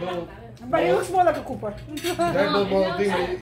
do ele mo lang ka kupar. dahil